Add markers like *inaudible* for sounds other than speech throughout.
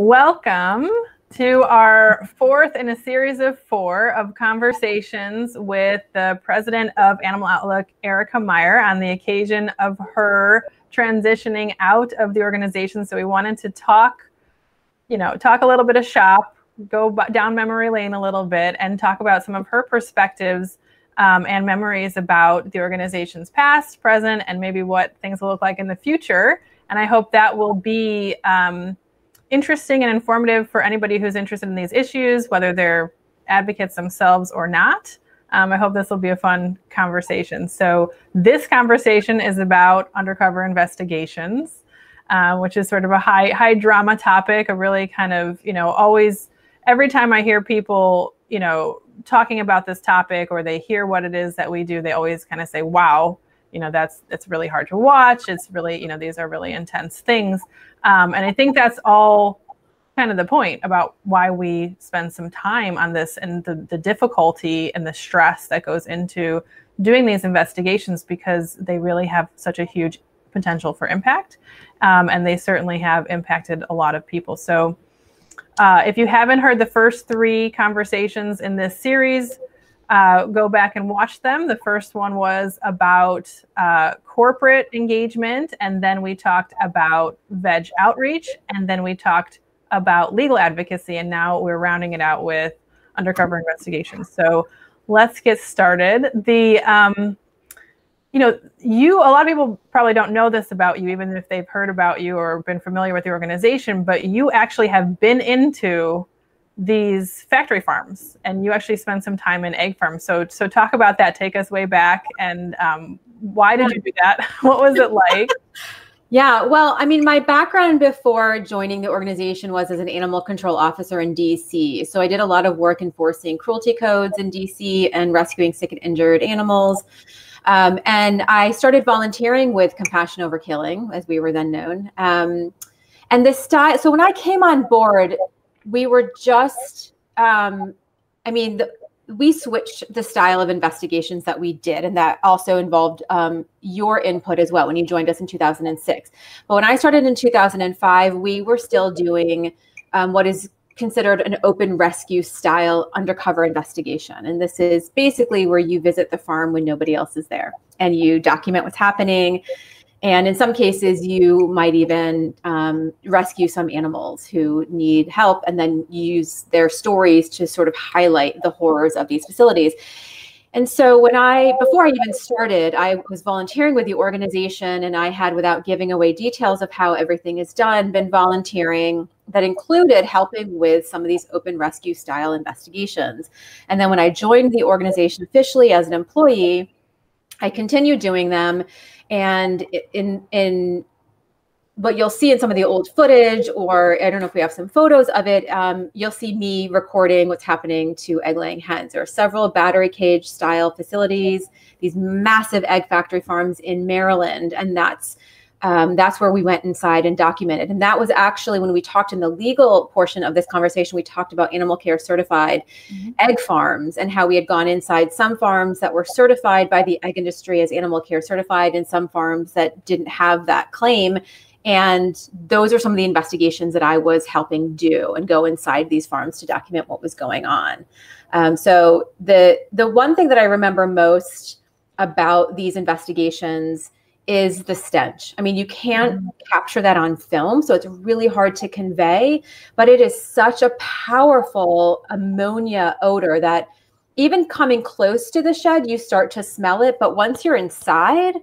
Welcome to our fourth in a series of four of conversations with the president of Animal Outlook, Erica Meier, on the occasion of her transitioning out of the organization. So we wanted to talk, you know, talk a little bit of shop, go down memory lane a little bit, and talk about some of her perspectives um, and memories about the organization's past, present, and maybe what things will look like in the future. And I hope that will be um, interesting and informative for anybody who's interested in these issues, whether they're advocates themselves or not. Um, I hope this will be a fun conversation. So, this conversation is about undercover investigations, uh, which is sort of a high high drama topic. A really kind of you know always every time I hear people you know talking about this topic or they hear what it is that we do, they always kind of say, "Wow." You know that's it's really hard to watch. It's really you know these are really intense things, um, and I think that's all kind of the point about why we spend some time on this and the, the difficulty and the stress that goes into doing these investigations because they really have such a huge potential for impact. Um, and they certainly have impacted a lot of people. So uh, if you haven't heard the first three conversations in this series, uh, go back and watch them. The first one was about uh, corporate engagement, and then we talked about veg outreach, and then we talked about legal advocacy, and now we're rounding it out with undercover investigations. So let's get started. The um, you know, you a lot of people probably don't know this about you, even if they've heard about you or been familiar with the organization, but you actually have been into these factory farms and you actually spend some time in egg farms. So so talk about that. Take us way back and um, why did you do that? *laughs* what was it like? *laughs* Yeah, well, I mean, my background before joining the organization was as an animal control officer in DC. So I did a lot of work enforcing cruelty codes in DC and rescuing sick and injured animals. Um, and I started volunteering with Compassion Over Killing, as we were then known. Um, and this style, so when I came on board, we were just, um, I mean, the, we switched the style of investigations that we did, and that also involved um, your input as well when you joined us in 2006. But when I started in 2005, we were still doing um, what is considered an open rescue style undercover investigation. And this is basically where you visit the farm when nobody else is there and you document what's happening and in some cases, you might even um, rescue some animals who need help and then use their stories to sort of highlight the horrors of these facilities. And so when I, before I even started, I was volunteering with the organization and I had, without giving away details of how everything is done, been volunteering that included helping with some of these open rescue style investigations. And then when I joined the organization officially as an employee, I continued doing them and in in what you'll see in some of the old footage, or I don't know if we have some photos of it, um, you'll see me recording what's happening to egg laying hens. There are several battery cage style facilities, these massive egg factory farms in Maryland, and that's um, that's where we went inside and documented. And that was actually when we talked in the legal portion of this conversation, we talked about animal care certified mm-hmm. egg farms and how we had gone inside some farms that were certified by the egg industry as animal care certified and some farms that didn't have that claim. And those are some of the investigations that I was helping do and go inside these farms to document what was going on. Um, so the the one thing that I remember most about these investigations is the stench. I mean, you can't mm-hmm. capture that on film, so it's really hard to convey, but it is such a powerful ammonia odor that even coming close to the shed, you start to smell it, but once you're inside,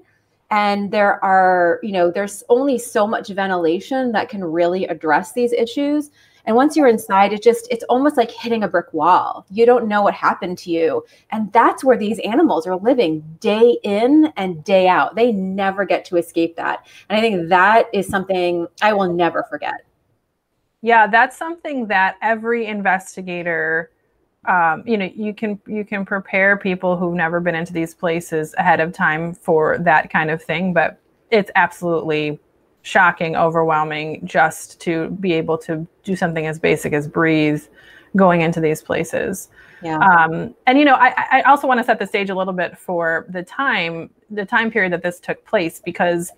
and there are, you know, there's only so much ventilation that can really address these issues. And once you're inside, it just, it's almost like hitting a brick wall. You don't know what happened to you. And that's where these animals are living day in and day out. They never get to escape that. And I think that is something I will never forget. Yeah, that's something that every investigator um, you know you can you can prepare people who've never been into these places ahead of time for that kind of thing but it's absolutely shocking, overwhelming just to be able to do something as basic as breathe going into these places. Yeah. Um, and you know, I, I also want to set the stage a little bit for the time, the time period that this took place, because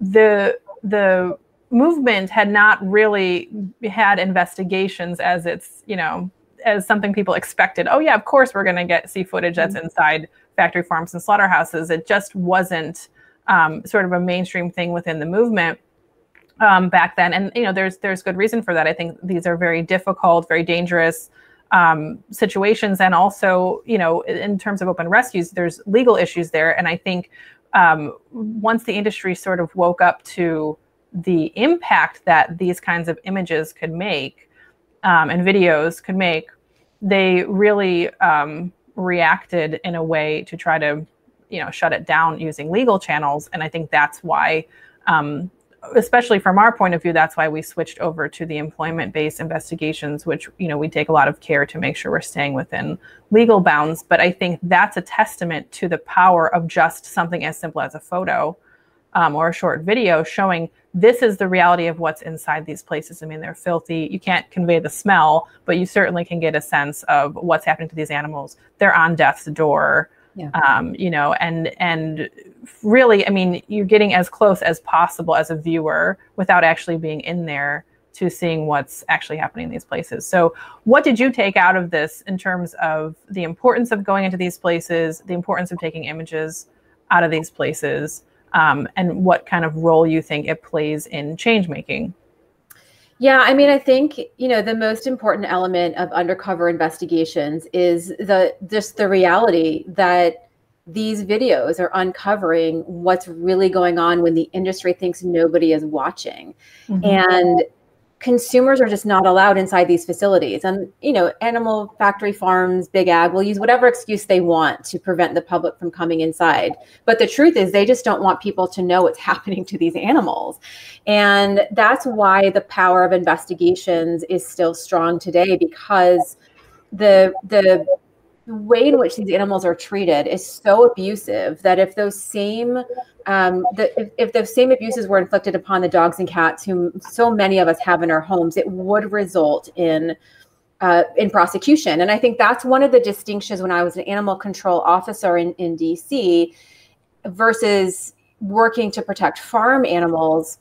the the movement had not really had investigations as it's you know as something people expected. Oh yeah, of course we're going to get see footage that's mm-hmm. inside factory farms and slaughterhouses. It just wasn't um, sort of a mainstream thing within the movement um, back then. And you know, there's there's good reason for that. I think these are very difficult, very dangerous um, situations, and also you know, in terms of open rescues, there's legal issues there. And I think um, once the industry sort of woke up to the impact that these kinds of images could make um, and videos could make, they really um, reacted in a way to try to, you know, shut it down using legal channels. And I think that's why, um, especially from our point of view, that's why we switched over to the employment-based investigations, which you know we take a lot of care to make sure we're staying within legal bounds. But I think that's a testament to the power of just something as simple as a photo um, or a short video showing this is the reality of what's inside these places. I mean, they're filthy. You can't convey the smell, but you certainly can get a sense of what's happening to these animals. They're on death's door. Yeah. Um, you know, and and really, I mean, you're getting as close as possible as a viewer without actually being in there to seeing what's actually happening in these places. So, what did you take out of this in terms of the importance of going into these places, the importance of taking images out of these places, um, and what kind of role you think it plays in change making. Yeah, I mean, I think you know the most important element of undercover investigations is the just the reality that these videos are uncovering what's really going on when the industry thinks nobody is watching, mm-hmm. and consumers are just not allowed inside these facilities. And, you know, animal factory farms, big ag will use whatever excuse they want to prevent the public from coming inside. But the truth is, they just don't want people to know what's *laughs* happening to these animals. And that's why the power of investigations is still strong today because the, the, the way in which these animals are treated is so abusive that if those same um, the, if, if those same abuses were inflicted upon the dogs and cats whom so many of us have in our homes it would result in uh, in prosecution. And i think that's one of the distinctions when i was an animal control officer in, in dc versus working to protect farm animals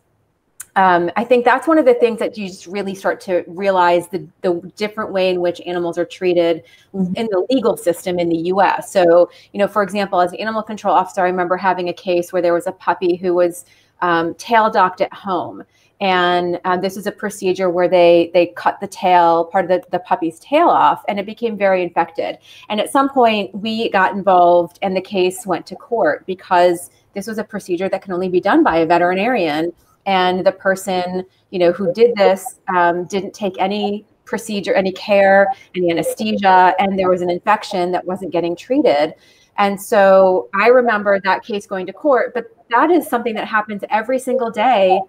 um, I think that's one of the things that you just really start to realize the, the different way in which animals are treated mm-hmm. in the legal system in the US. So, you know, for example, as an animal control officer, I remember having a case where there was a puppy who was um, tail docked at home. And um, this is a procedure where they they cut the tail, part of the, the puppy's tail off, and it became very infected. And at some point, we got involved, and the case went to court because this was a procedure that can only be done by a veterinarian and the person you know who did this um, didn't take any procedure any care any anesthesia and there was an infection that wasn't getting treated. And so i remember that case going to court but that is something that happens every single day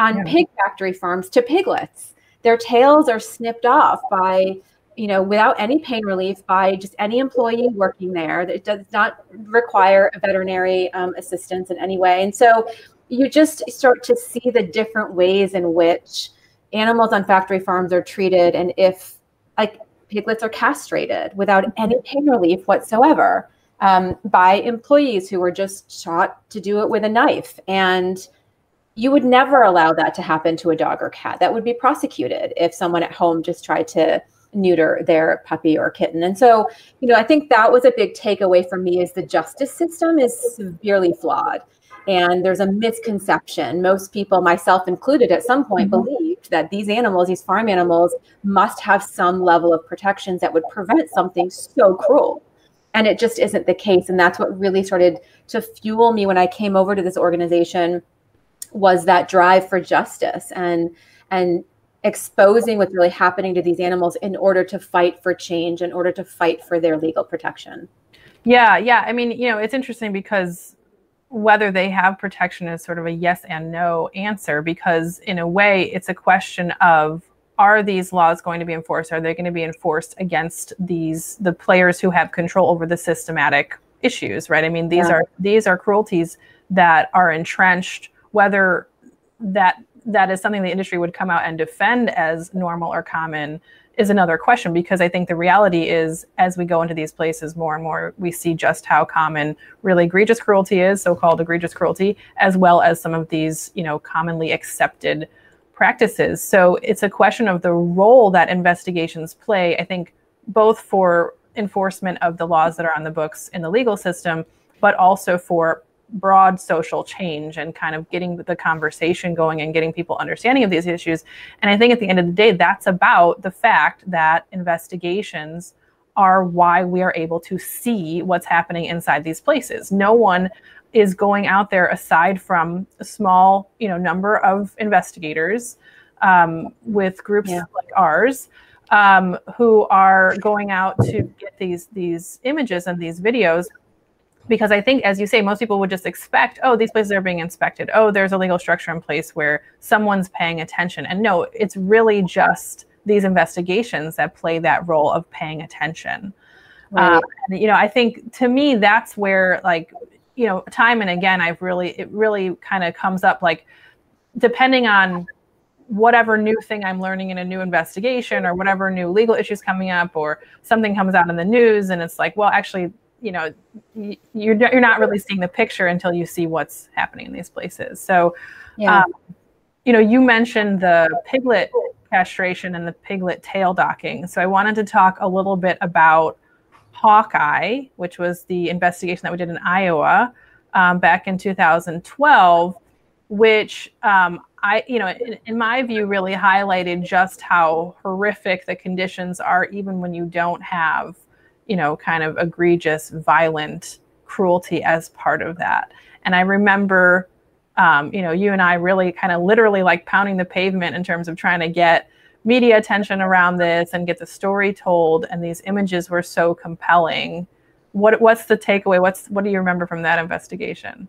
on yeah. pig factory farms to piglets. Their tails are snipped off by you know without any pain relief by just any employee working there. That does not require a veterinary um, assistance in any way. And so you just start to see the different ways in which animals on factory farms are treated and if like piglets are castrated without any pain relief whatsoever um, by employees who are just taught to do it with a knife. And you would never allow that to happen to a dog or cat. That would be prosecuted if someone at home just tried to neuter their puppy or kitten. And so you know i think that was a big takeaway for me is the justice system is severely flawed and there's a misconception. Most people, myself included, at some point mm-hmm. believed that these animals, these farm animals, must have some level of protections that would prevent something so cruel. And it just isn't the case. And that's what really started to fuel me when I came over to this organization was that drive for justice and and exposing what's really happening to these animals in order to fight for change, in order to fight for their legal protection. Yeah, yeah. I mean, you know, it's interesting because whether they have protection is sort of a yes and no answer because in a way it's a question of are these laws going to be enforced are they going to be enforced against these the players who have control over the systematic issues right i mean these yeah. are these are cruelties that are entrenched whether that that is something the industry would come out and defend as normal or common is another question because I think the reality is as we go into these places more and more, we see just how common really egregious cruelty is, so-called egregious cruelty, as well as some of these, you know, commonly accepted practices. So it's a question of the role that investigations play, I think, both for enforcement of the laws that are on the books in the legal system, but also for broad social change and kind of getting the conversation going and getting people understanding of these issues. And I think at the end of the day, that's about the fact that investigations are why we are able to see what's happening inside these places. No one is going out there aside from a small, you know, number of investigators um, with groups yeah. like ours um, who are going out to get these these images and these videos because I think, as you say, most people would just expect, oh, these places are being inspected. Oh, there's a legal structure in place where someone's paying attention. And no, it's really just these investigations that play that role of paying attention. Right. Um, and, you know, I think to me, that's where, like, you know, time and again, I've really, it really kind of comes up like, depending on whatever new thing I'm learning in a new investigation or whatever new legal issues coming up or something comes out in the news and it's like, well, actually, you know, you're you're not really seeing the picture until you see what's happening in these places. So, yeah. um, you know, you mentioned the piglet castration and the piglet tail docking. So I wanted to talk a little bit about Hawkeye, which was the investigation that we did in Iowa um, back in 2012, which um, I, you know, in, in, my view, really highlighted just how horrific the conditions are, even when you don't have, you know, kind of egregious, violent cruelty as part of that. And I remember um, you know, you and I really kind of literally like pounding the pavement in terms of trying to get media attention around this and get the story told. And these images were so compelling. What what's the takeaway? What's what do you remember from that investigation?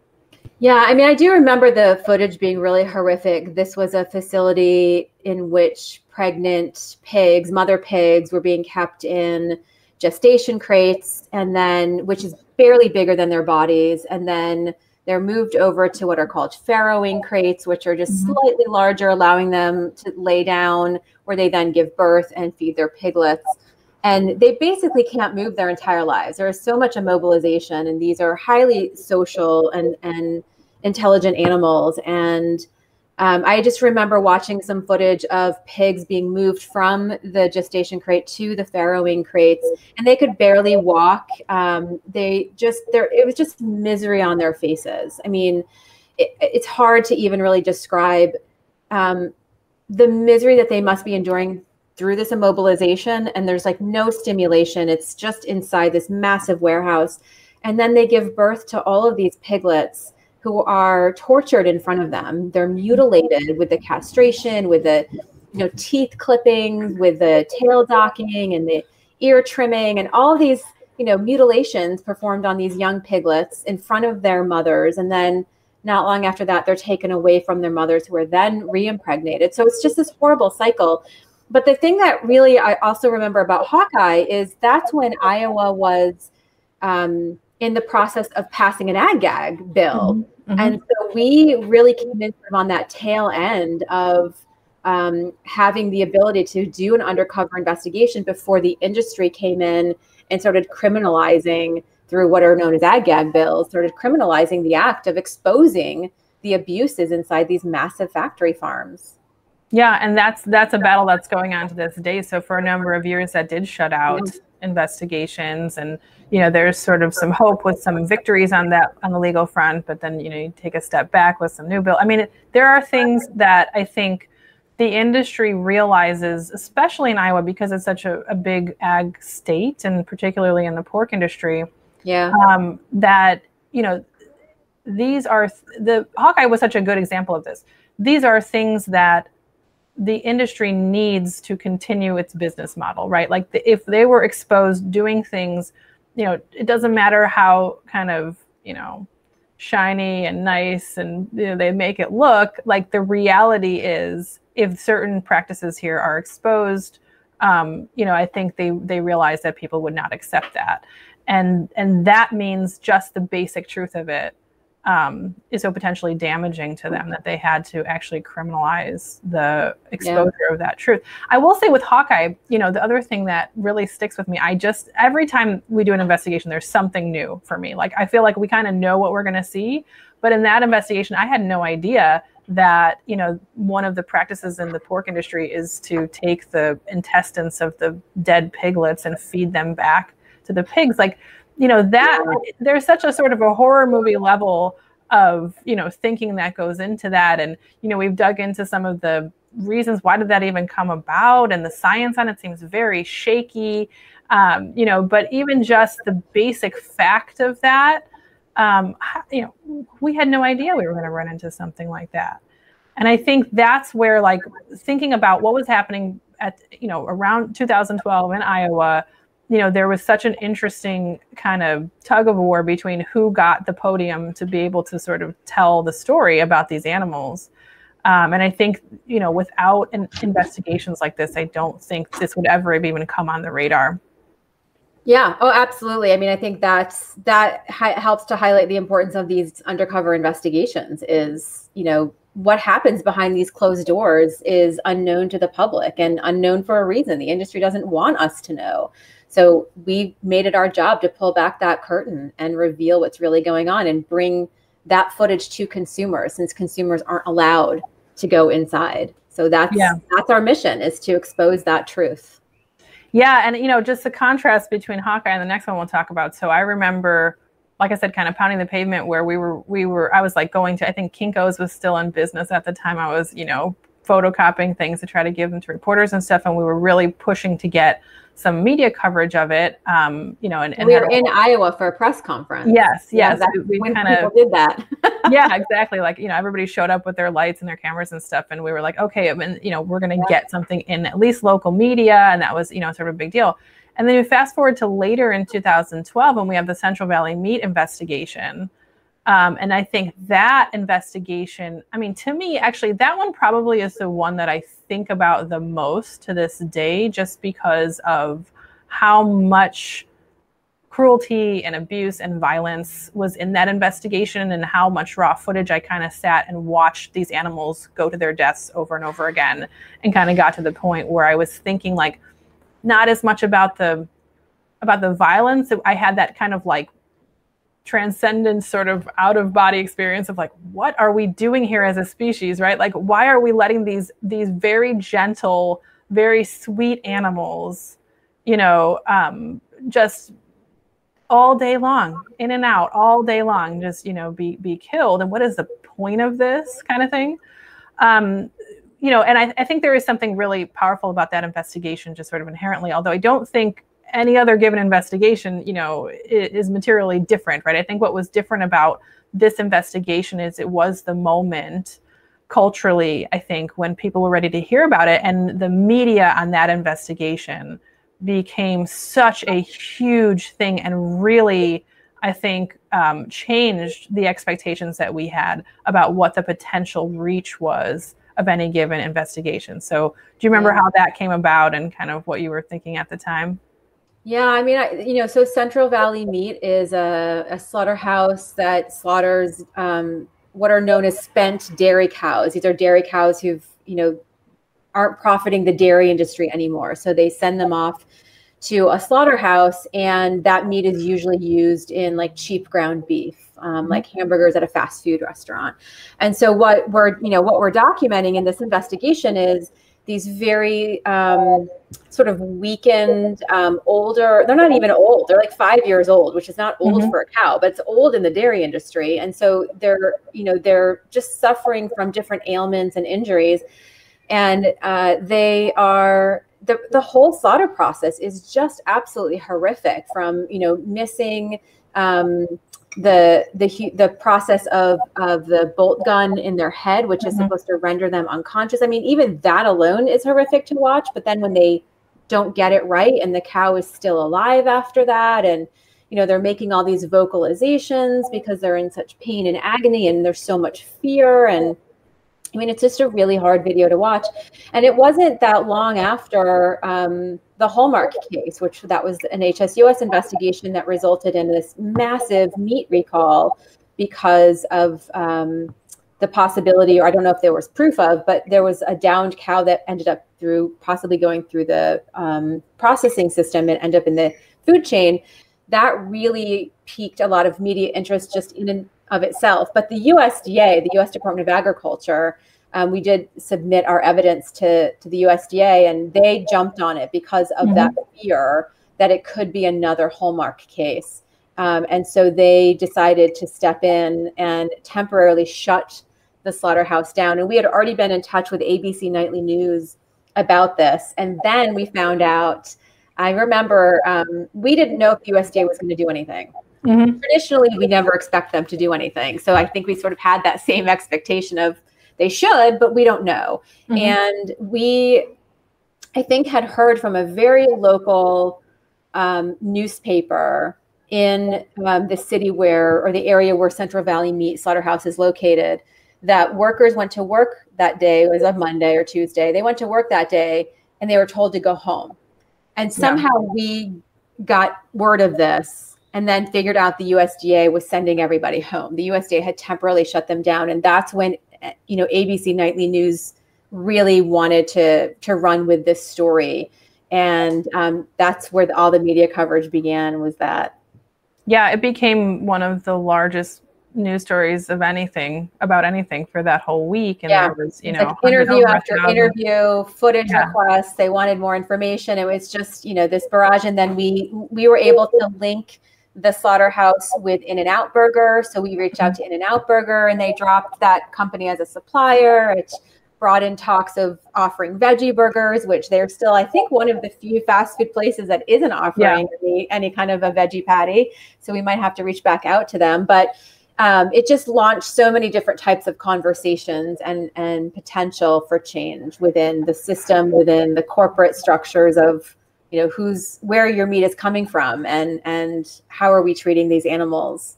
Yeah, I mean, I do remember the footage being really horrific. This was a facility in which pregnant pigs, mother pigs, were being kept in gestation crates, and then which is barely bigger than their bodies, and then they're moved over to what are called farrowing crates, which are just mm-hmm. slightly larger, allowing them to lay down where they then give birth and feed their piglets. And they basically can't move their entire lives. There is so much immobilization, and these are highly social and, and intelligent animals. And um, I just remember watching some footage of pigs being moved from the gestation crate to the farrowing crates, and they could barely walk. Um, they just there it was just misery on their faces. I mean, it, it's hard to even really describe um, the misery that they must be enduring through this immobilization. And there's like no stimulation; it's just inside this massive warehouse, and then they give birth to all of these piglets who are tortured in front of them. They're mutilated with the castration, with the you know teeth clipping, with the tail docking and the ear trimming, and all these you know mutilations performed on these young piglets in front of their mothers, and then not long after that they're taken away from their mothers who are then re-impregnated. So it's just this horrible cycle. But the thing that really I also remember about Hawkeye is that's when Iowa was um, in the process of passing an ag gag bill. Mm-hmm. Mm-hmm. And so we really came in sort of on that tail end of um, having the ability to do an undercover investigation before the industry came in and started criminalizing through what are known as ag gag bills, started criminalizing the act of exposing the abuses inside these massive factory farms. Yeah, and that's that's a battle that's going on to this day. So for a number of years, that did shut out yeah. Investigations, and you know there's sort of some hope with some victories on that on the legal front, but then you know you take a step back with some new bill. I mean, there are things that I think the industry realizes, especially in Iowa, because it's such a, a big ag state, and particularly in the pork industry. Yeah. Um, that you know these are the Hawkeye was such a good example of this. These are things that the industry needs to continue its business model, right? Like the, if they were exposed doing things, you know, it doesn't matter how kind of, you know, shiny and nice and you know, they make it look like the reality is if certain practices here are exposed, um, you know, I think they they realize that people would not accept that. And and that means just the basic truth of it um, is so potentially damaging to them that they had to actually criminalize the exposure yeah. of that truth. I will say with Hawkeye, you know, the other thing that really sticks with me, I just every time we do an investigation, there's something new for me. Like I feel like we kind of know what we're going to see, but in that investigation, I had no idea that you know one of the practices in the pork industry is to take the intestines of the dead piglets and feed them back to the pigs like you know that there's such a sort of a horror movie level of you know thinking that goes into that. And you know we've dug into some of the reasons why did that even come about? And the science on it seems very shaky. Um, you know but even just the basic fact of that um, you know we had no idea we were going to run into something like that. And i think that's where like thinking about what was happening at you know around 2012 in iowa you know there was such an interesting kind of tug of war between who got the podium to be able to sort of tell the story about these animals um, and I think, you know, without an investigations like this, I don't think this would ever have even come on the radar. Yeah. Oh, absolutely. I mean, I think that's that helps to highlight the importance of these undercover investigations. Is you know what happens behind these closed doors is unknown to the public and unknown for a reason. The industry doesn't want us to know. So we made it our job to pull back that curtain and reveal what's really going on and bring that footage to consumers since consumers aren't allowed to go inside. So that's yeah. that's our mission is to expose that truth. Yeah, and you know, just the contrast between Hawkeye and the next one we'll talk about. So I remember like I said, kind of pounding the pavement where we were, we were, I was like going to, I think Kinko's was still in business at the time. I was, you know, photocopying things to try to give them to reporters and stuff. And we were really pushing to get some media coverage of it. Um, you know, and, and we were in Iowa for a press conference. Yes, yes, yeah, we, we kind of did that. *laughs* yeah, exactly. Like you know, everybody showed up with their lights and their cameras and stuff, and we were like, okay, I mean, you know, we're going to yeah. get something in at least local media, and that was you know sort of a big deal. And then you fast forward to later in 2012, and we have the Central Valley meat investigation. Um, and I think that investigation, I mean, to me, actually, that one probably is the one that I think about the most to this day, just because of how much cruelty and abuse and violence was in that investigation and how much raw footage I kind of sat and watched these animals go to their deaths over and over again and kind of got to the point where I was thinking like not as much about the about the violence. I had that kind of like transcendent sort of out of body experience of like what are we doing here as a species right? Like why are we letting these these very gentle very sweet animals you know um, just all day long in and out all day long just you know be be killed? And what is the point of this kind of thing? Um, you know and I, I think there is something really powerful about that investigation just sort of inherently although i don't think any other given investigation, you know, is materially different, right? I think what was different about this investigation is it was the moment culturally, I think, when people were ready to hear about it. And the media on that investigation became such a huge thing and really, I think, um, changed the expectations that we had about what the potential reach was of any given investigation. So, do you remember how that came about and kind of what you were thinking at the time? Yeah, I mean, I, you know, so Central Valley Meat is a, a slaughterhouse that slaughters um, what are known as spent dairy cows. These are dairy cows who've, you know, aren't profiting the dairy industry anymore. So they send them off to a slaughterhouse, and that meat is usually used in like cheap ground beef, um, like hamburgers at a fast food restaurant. And so what we're, you know, what we're documenting in this investigation is these very um, sort of weakened, um, older. They're not even old. They're like five years old, which is not old mm-hmm. for a cow, but it's old in the dairy industry. And so they're, you know, they're just suffering from different ailments and injuries, and uh, they are. The, the whole slaughter process is just absolutely horrific from you know missing um, the the the process of of the bolt gun in their head, which is mm-hmm. supposed to render them unconscious. I mean, even that alone is horrific to watch. But then when they don't get it right, and the cow is still alive after that, and you know they're making all these vocalizations because they're in such pain and agony, and there's so much fear and I mean, it's just a really hard video to watch. And it wasn't that long after um, the Hallmark case, which that was an HSUS investigation that resulted in this massive meat recall because of um, the possibility, or I don't know if there was proof of, but there was a downed cow that ended up through possibly going through the um, processing system and end up in the food chain. That really piqued a lot of media interest just in an of itself. But the USDA, the U.S. Department of Agriculture, um, we did submit our evidence to, to the USDA, and they jumped on it because of mm-hmm. that fear that it could be another hallmark case. Um, and so they decided to step in and temporarily shut the slaughterhouse down. And we had already been in touch with ABC Nightly News about this. And then we found out, I remember um, we didn't know if USDA was going to do anything. Mm-hmm. Traditionally, we never expect them to do anything. So I think we sort of had that same expectation of they should, but we don't know. Mm-hmm. And we, I think, had heard from a very local um, newspaper in um, the city where, or the area where Central Valley Meat Slaughterhouse is located, that workers went to work that day. It was a Monday or Tuesday. They went to work that day and they were told to go home. And somehow yeah. we got word of this and then figured out the USDA was sending everybody home. The USDA had temporarily shut them down. And that's when, you know, ABC Nightly News really wanted to, to run with this story. And um, that's where the, all the media coverage began was that. Yeah, it became one of the largest news stories of anything about anything for that whole week. And yeah. there was, you know, like interview after interview, footage yeah. requests. They wanted more information. It was just, you know, this barrage. And then we we were able to link the slaughterhouse with In and Out Burger. So we reached out to In and Out Burger and they dropped that company as a supplier. It brought in talks of offering veggie burgers, which they're still, I think, one of the few fast food places that isn't offering yeah. any, any kind of a veggie patty. So we might have to reach back out to them. But um, it just launched so many different types of conversations and and potential for change within the system, within the corporate structures of you know who's where your meat is coming from and and how are we treating these animals.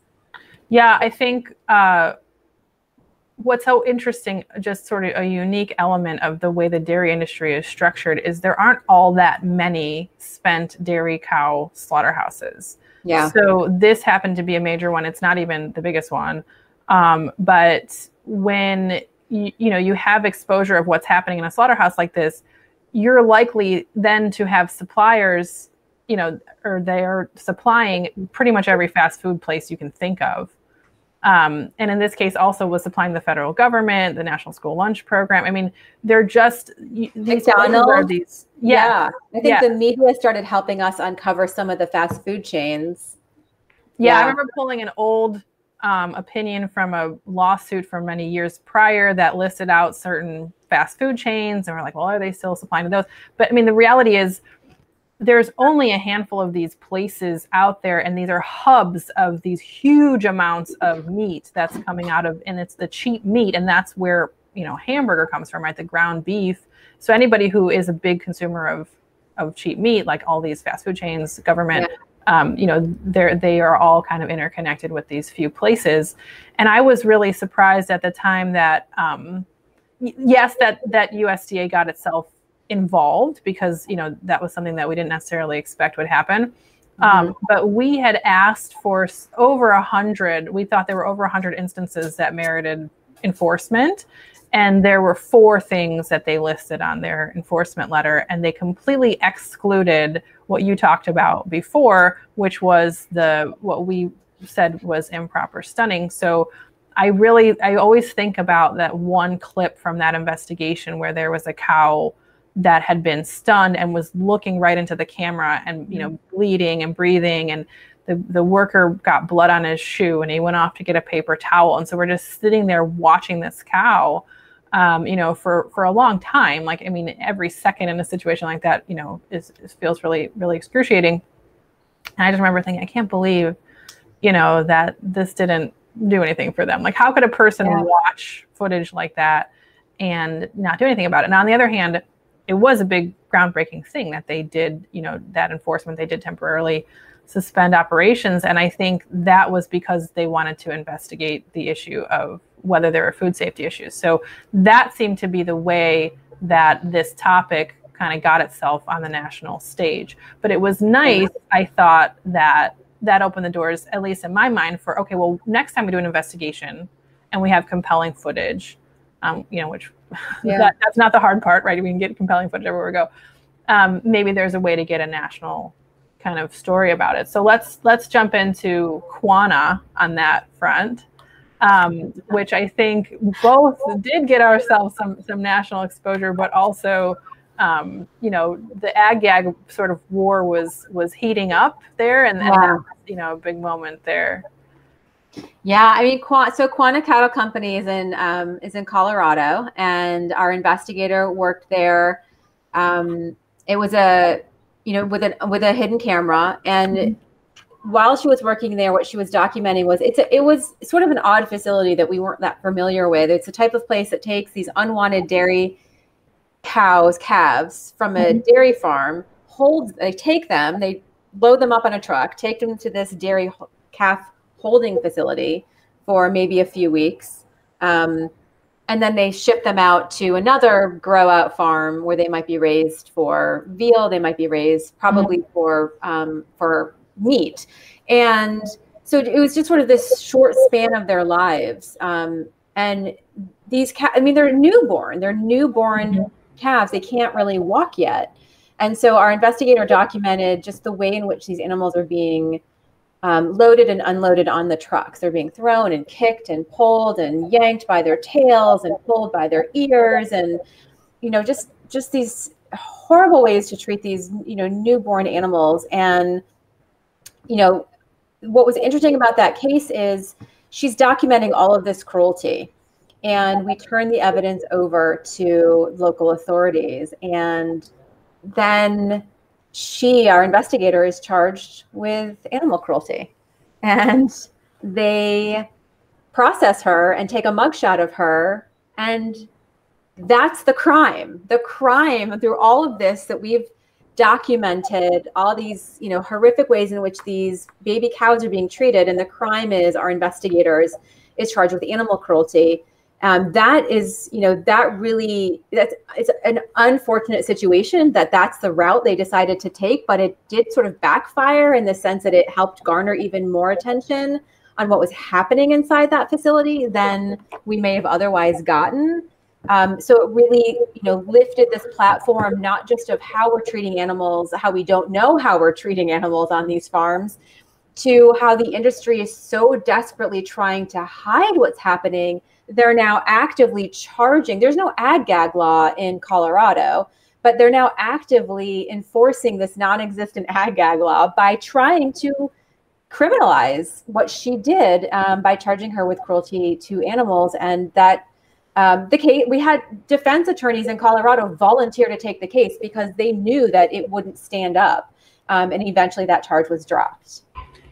Yeah, I think. Uh, what's so interesting, just sort of a unique element of the way the dairy industry is structured, is there aren't all that many spent dairy cow slaughterhouses. Yeah. So this happened to be a major one. It's not even the biggest one. Um, but when you, you know you have exposure of what's happening in a slaughterhouse like this, you're likely then to have suppliers, you know, or they are supplying pretty much every fast food place you can think of. Um, and in this case, also was supplying the federal government, the National School Lunch Program. I mean, they're just these McDonald's. These, yeah, yeah, I think yeah. the media started helping us uncover some of the fast food chains. Yeah, yeah. I remember pulling an old um, opinion from a lawsuit from many years prior that listed out certain fast food chains, and we're like, well, are they still supplying to those? But I mean, the reality is there's only a handful of these places out there and these are hubs of these huge amounts of meat that's coming out of and it's the cheap meat and that's where you know hamburger comes from right the ground beef so anybody who is a big consumer of of cheap meat like all these fast food chains government yeah. Um, you know they're they are all kind of interconnected with these few places and i was really surprised at the time that um, yes that that usda got itself involved because you know that was something that we didn't necessarily expect would happen. Mm-hmm. Um, but we had asked for over a hundred. We thought there were over a hundred instances that merited enforcement, and there were four things that they listed on their enforcement letter, and they completely excluded what you talked about before, which was the what we said was improper stunning. So I really, I always think about that one clip from that investigation where there was a cow that had been stunned and was looking right into the camera and you know mm-hmm. bleeding and breathing and the, the worker got blood on his shoe and he went off to get a paper towel. And so we're just sitting there watching this cow um, you know for for a long time. Like i mean every second in a situation like that you know is, is feels really really excruciating. And i just remember thinking i can't believe you know that this didn't do anything for them like how could a person yeah. watch footage like that and not do anything about it now on the other hand it was a big groundbreaking thing that they did, you know, that enforcement, they did temporarily suspend operations. And I think that was because they wanted to investigate the issue of whether there were food safety issues. So that seemed to be the way that this topic kind of got itself on the national stage. But it was nice, I thought, that that opened the doors, at least in my mind, for okay, well, next time we do an investigation and we have compelling footage, um, you know, which *laughs* yeah. that, that's not the hard part, right? We can get compelling footage everywhere we go. Um, maybe there's a way to get a national kind of story about it. So let's let's jump into Quanah on that front. um, which I think both did get ourselves some some national exposure, but also, um, you know, the ag gag sort of war was was heating up there, and, yeah. and you know, a big moment there. Yeah, I mean, so Quanah Cattle Company is in um, is in Colorado, and our investigator worked there. Um, it was a you know with a with a hidden camera, and mm-hmm while she was working there, what she was documenting was it's a, it was sort of an odd facility that we weren't that familiar with. It's a type of place that takes these unwanted dairy cows, calves from a mm-hmm. dairy farm, holds they take them, they load them up on a truck, take them to this dairy calf holding facility for maybe a few weeks. Um, and then they ship them out to another grow out farm where they might be raised for veal, they might be raised probably mm-hmm. for um, for meat. And so it was just sort of this short span of their lives. Um, and these cats, I mean, they're newborn, they're newborn mm-hmm. Calves. They can't really walk yet. And so our investigator documented just the way in which these animals are being um, loaded and unloaded on the trucks. They're being thrown and kicked and pulled and yanked by their tails and pulled by their ears and you know just just these horrible ways to treat these you know newborn animals and you know, what was interesting about that case is she's documenting all of this cruelty. And we turn the evidence over to local authorities. And then she, our investigator, is charged with animal cruelty. And they process her and take a mugshot of her. And that's the crime. The crime through all of this that we've documented all these you know horrific ways in which these baby cows are being treated and the crime is our investigators is charged with animal cruelty um, that is you know that really that's it's an unfortunate situation that that's the route they decided to take but it did sort of backfire in the sense that it helped garner even more attention on what was happening inside that facility than we may have otherwise gotten um, so it really, you know, lifted this platform not just of how we're treating animals, how we don't know how we're treating animals on these farms, to how the industry is so desperately trying to hide what's happening. They're now actively charging. There's no ag gag law in Colorado, but they're now actively enforcing this non-existent ag gag law by trying to criminalize what she did um, by charging her with cruelty to animals, and that um, the case we had defense attorneys in Colorado volunteer to take the case because they knew that it wouldn't stand up, um, and eventually that charge was dropped.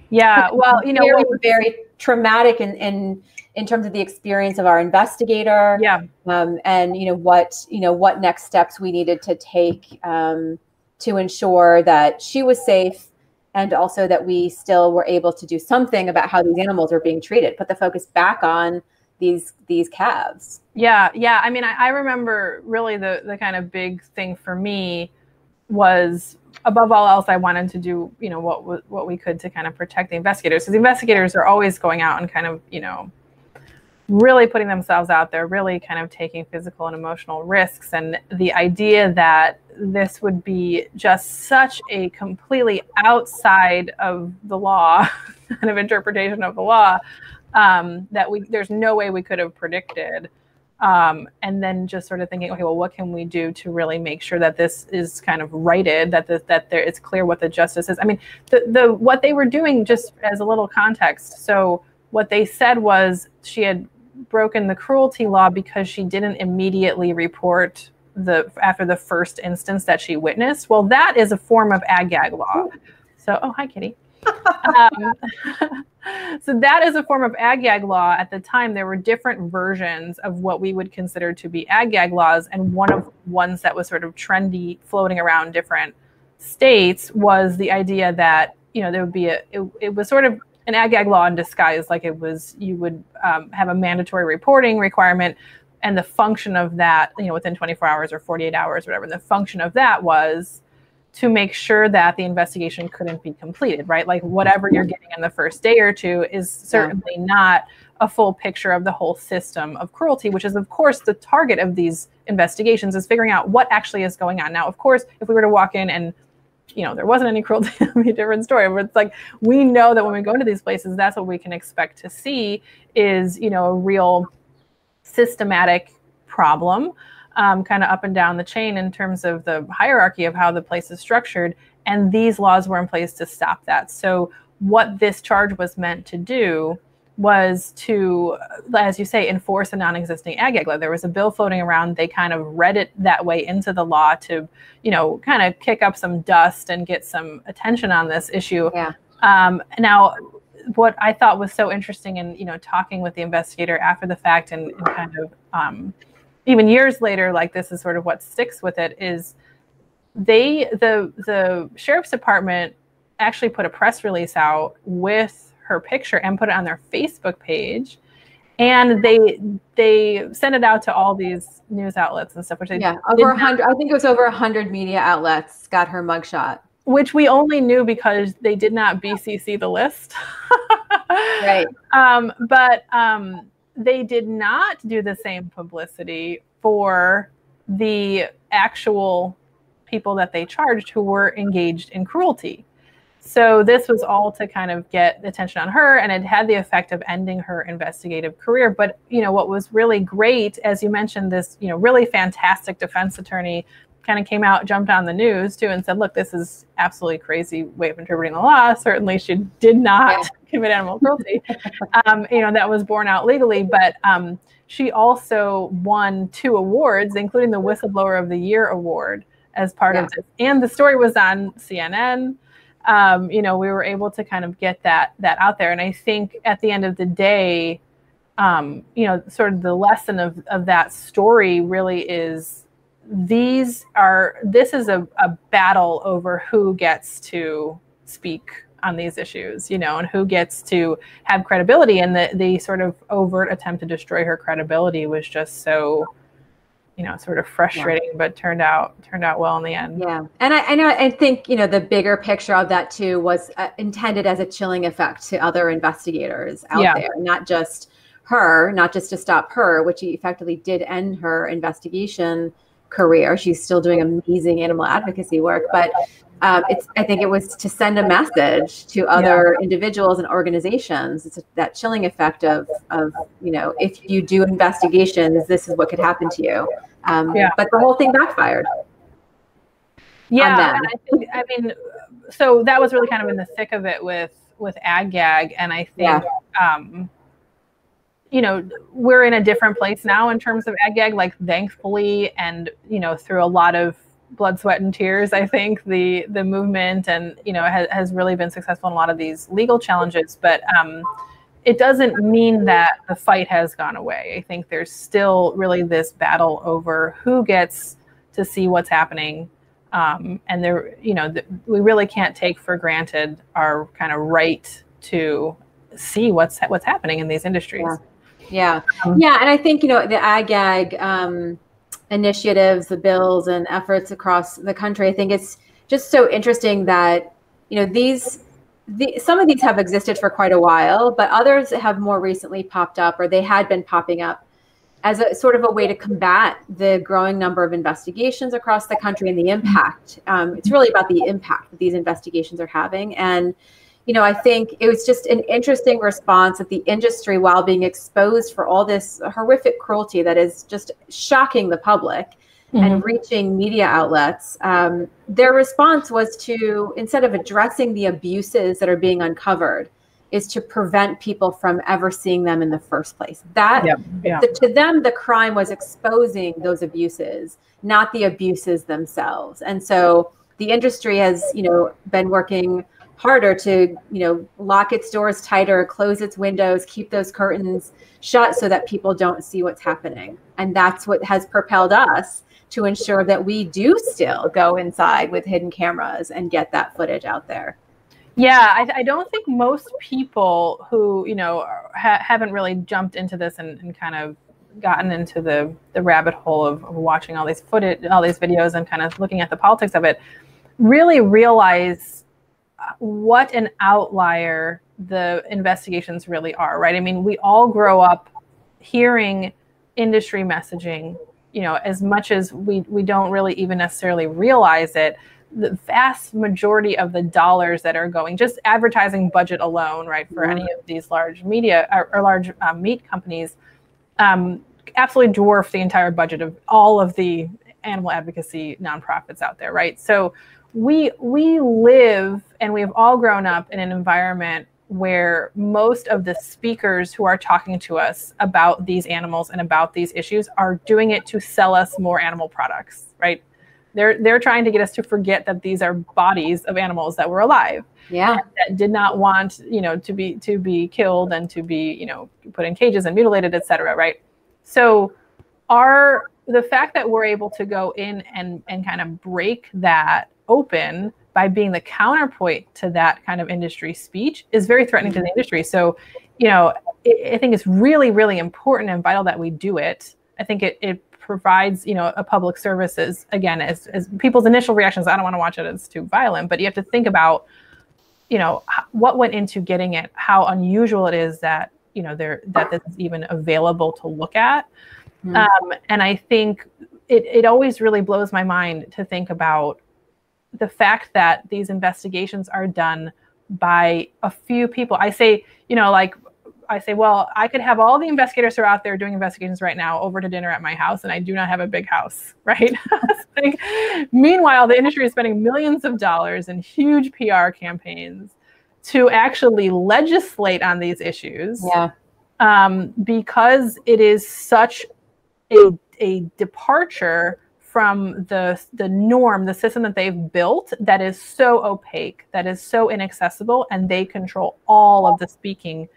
Yeah, well, you know, very, very traumatic and, in in terms of the experience of our investigator. Yeah, um, and you know what you know what next steps we needed to take um, to ensure that she was safe. And also that we still were able to do something about how these animals are being treated. Put the focus back on these these calves. Yeah, yeah. I mean, I, I remember really the the kind of big thing for me was above all else, I wanted to do you know what what we could to kind of protect the investigators. So the investigators are always going out and kind of you know really putting themselves out there, really kind of taking physical and emotional risks. And the idea that this would be just such a completely outside of the law *laughs* kind of interpretation of the law um, that we there's no way we could have predicted. Um, and then just sort of thinking, okay, well, what can we do to really make sure that this is kind of righted, that the, that there it's clear what the justice is. I mean, the the what they were doing, just as a little context. So what they said was she had broken the cruelty law because she didn't immediately report the after the first instance that she witnessed. Well, that is a form of ag gag law. So, oh, hi, Kitty um, *laughs* so that is a form of ag gag law. At the time, there were different versions of what we would consider to be ag gag laws, and one of ones that was sort of trendy, floating around different states, was the idea that you know there would be a. It, it was sort of an ag gag law in disguise, like it was you would um, have a mandatory reporting requirement, and the function of that, you know, within 24 hours or 48 hours, whatever. The function of that was to make sure that the investigation couldn't be completed, right? Like whatever you're getting in the first day or two is certainly yeah. not a full picture of the whole system of cruelty, which is of course the target of these investigations is figuring out what actually is going on. Now, of course, if we were to walk in and you know there wasn't any cruelty it'll be a different story but it's like we know that when we go into these places that's what we can expect to see is you know a real systematic problem um, kind of up and down the chain in terms of the hierarchy of how the place is structured and these laws were in place to stop that. So what this charge was meant to do was to, as you say, enforce a non-existing ag law. There was a bill floating around. They kind of read it that way into the law to, you know, kind of kick up some dust and get some attention on this issue. Yeah. Um, now, what I thought was so interesting in, you know, talking with the investigator after the fact and, and kind of um, even years later, like this is sort of what sticks with it is they the the sheriff's department actually put a press release out with her picture and put it on their Facebook page. And they they sent it out to all these news outlets and stuff, which they yeah over a hundred. I think it was over a hundred media outlets got her mugshot, which we only knew because they did not BCC the list. *laughs* right. Um, but um, they did not do the same publicity for the actual people that they charged who were engaged in cruelty. So this was all to kind of get attention on her, and it had the effect of ending her investigative career. But you know what was really great, as you mentioned, this you know really fantastic defense attorney kind of came out, jumped on the news too, and said, "Look, this is absolutely crazy way of interpreting the law. Certainly, she did not yeah. *laughs* commit animal cruelty. um, you know that was borne out legally, but." Um, she also won two awards, including the Whistleblower of the Year award, as part yeah. of this. And the story was on CNN um, you know, we were able to kind of get that that out there. And I think at the end of the day, um, you know, sort of the lesson of, of that story really is these are this is a, a battle over who gets to speak on these issues, you know, and who gets to have credibility. And the the sort of overt attempt to destroy her credibility was just so you know sort of frustrating yeah. but turned out turned out well in the end yeah and i, I know i think you know the bigger picture of that too was uh, intended as a chilling effect to other investigators out yeah. there not just her not just to stop her which effectively did end her investigation career she's still doing amazing animal advocacy work but um, it's i think it was to send a message to other yeah. individuals and organizations it's that chilling effect of of you know if you do investigations this is what could happen to you um, yeah. but the whole thing backfired yeah I, think, I mean so that was really kind of in the thick of it with with AgGag, and i think yeah. um, you know we're in a different place now in terms of ag gag like thankfully and you know through a lot of blood, sweat, and tears. I think the the movement and you know has, has really been successful in a lot of these legal challenges, but um, it doesn't mean that the fight has gone away. I think there's still really this battle over who gets to see what's happening. Um, and there, you know, the, we really can't take for granted our kind of right to see what's what's happening in these industries. Yeah, yeah, um, yeah. and I think you know the ag um, initiatives, the bills and efforts across the country. I think it's just so interesting that you know these the, some of these have existed for quite a while, but others have more recently popped up, or they had been popping up as a sort of a way to combat the growing number of investigations across the country and the impact. Um, it's really about the impact that these investigations are having, and you know, I think it was just an interesting response that the industry, while being exposed for all this horrific cruelty that is just shocking the public mm-hmm. and reaching media outlets, um, their response was to, instead of addressing the abuses that are being uncovered, is to prevent people from ever seeing them in the first place. That yeah. the, to them, the crime was exposing those abuses, not the abuses themselves. And so the industry has, you know, been working harder to you know lock its doors tighter close its windows keep those curtains shut so that people don't see what's happening. And that's what has propelled us to ensure that we do still go inside with hidden cameras and get that footage out there. Yeah i, I don't think most people who you know ha- haven't really jumped into this and, and, kind of gotten into the the rabbit hole of, of watching all these footage all these videos and kind of looking at the politics of it really realize what an outlier the investigations really are, right? I mean, we all grow up hearing industry messaging, you know, as much as we, we don't really even necessarily realize it. the vast majority of the dollars that are going just advertising budget alone, right, for mm-hmm. any of these large media or, or large um, meat companies, um, absolutely dwarf the entire budget of all of the animal advocacy nonprofits out there, right? So we we live and we have all grown up in an environment where most of the speakers who are talking to us about these animals and about these issues are doing it to sell us more animal products, right? They're they're trying to get us to forget that these are bodies of animals that were alive. Yeah. That did not want, you know, to be to be killed and to be, you know, put in cages and mutilated, et cetera, right? So our the fact that we're able to go in and and kind of break that open by being the counterpoint to that kind of industry speech is very threatening to the mm-hmm. industry. So, you know, I think it's really, really important and vital that we do it. I think it, it provides, you know, a public services again, as, as people's initial reactions, I don't want to watch it, it's too violent, but you have to think about, you know, what went into getting it, how unusual it is that, you know, there, that this is even available to look at. Mm. Um, and I think it, it always really blows my mind to think about the fact that these investigations are done by a few people. I say, you know, like I say, well, I could have all the investigators who are out there doing investigations right now over to dinner at my house, and I do not have a big house, *laughs* right? *laughs* like, meanwhile, the industry is spending millions of dollars in huge PR campaigns to actually legislate on these issues. Yeah. Um, because it is such a, a departure from the the norm, the system that they've built that is so opaque, that is so inaccessible, and they control all of the speaking